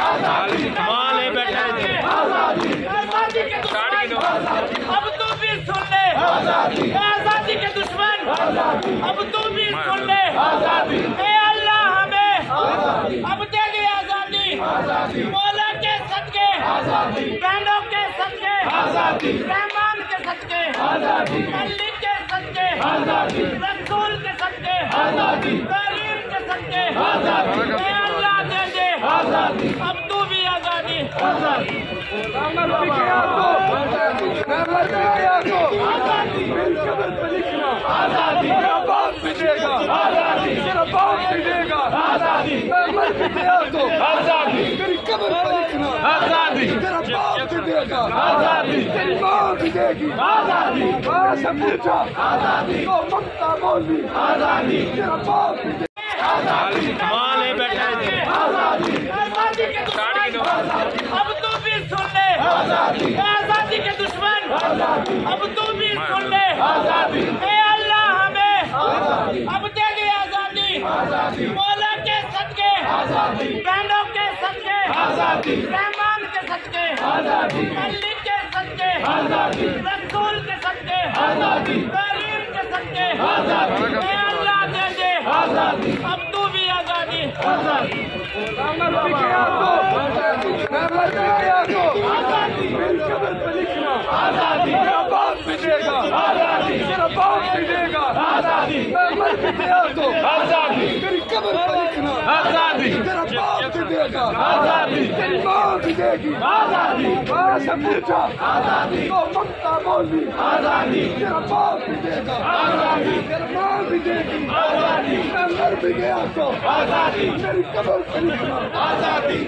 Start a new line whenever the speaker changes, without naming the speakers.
کمال ہے۔ بیٹا
آزادی۔ کے دشمن۔ اب تو بھی سن لے۔ آزادی۔ کے دشمن۔ اب تو بھی سن لے۔ اے اللہ ہمیں۔ اب دے دے آزادی۔ مولا کے صدقے۔ بہنوں کے صدقے۔ رحمان کے صدقے۔ علی کے صدقے۔ رسول کے صدقے۔ تعلیم کے صدقے اے اللہ دے دے اب تو بھی آزادی۔
کمال ہے بیٹا
آزادی کے دشمن اب تو بھی سن لے آزادی کے دشمن اب تو بھی سن لے اے اللہ ہمیں اب دے دے آزادی۔ مولا کے صدقے۔ بہنوں کے صدقے۔ رحمان کے صدقے۔ علی کے صدقے۔ رسول کے صدقے۔ تعلیم کے صدقے۔ اے اللہ دے دے۔ اب تو بھی آزادی۔
آزادی